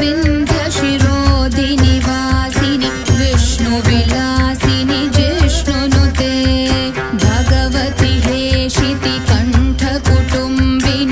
विन्द्यशिरोधिनिवासि विष्णुवि